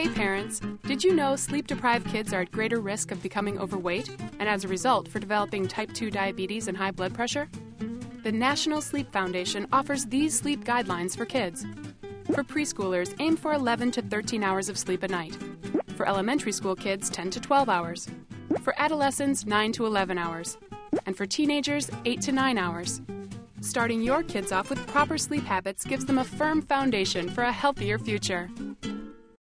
Hey parents, did you know sleep deprived kids are at greater risk of becoming overweight and as a result for developing type 2 diabetes and high blood pressure? The National Sleep Foundation offers these sleep guidelines for kids. For preschoolers, aim for 11 to 13 hours of sleep a night. For elementary school kids, 10 to 12 hours. For adolescents, 9 to 11 hours. And for teenagers, 8 to 9 hours. Starting your kids off with proper sleep habits gives them a firm foundation for a healthier future.